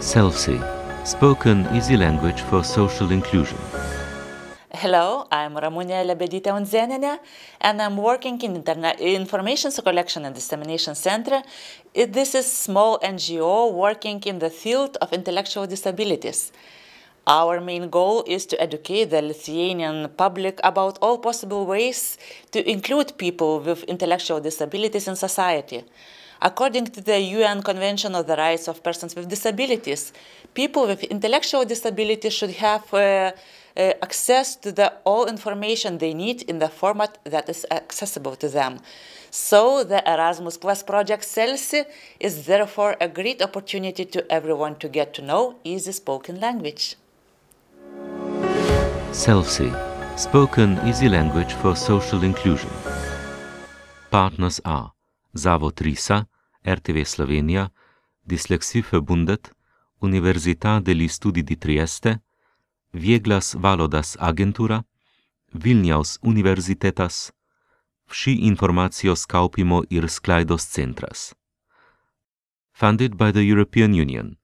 SELSI, spoken easy language for social inclusion. Hello, I'm Ramunė Lebedytė Unzenenė, and I'm working in Internet Information Collection and Dissemination Center. This is small NGO working in the field of intellectual disabilities. Our main goal is to educate the Lithuanian public about all possible ways to include people with intellectual disabilities in society. According to the UN Convention on the Rights of Persons with Disabilities, people with intellectual disabilities should have uh, uh, access to the all information they need in the format that is accessible to them. So the Erasmus Plus project SELSI is therefore a great opportunity to everyone to get to know easy spoken language. SELFSI, spoken easy language for social inclusion. Partners are Zavod Risa, RTV Slovenija, Dyslexieverbundet, Università degli Studi di Trieste, Vieglas Valodas Agentura, Vilniaus Universitetas, Vsi informacijos kaupimo ir sklaidos centras. Funded by the European Union.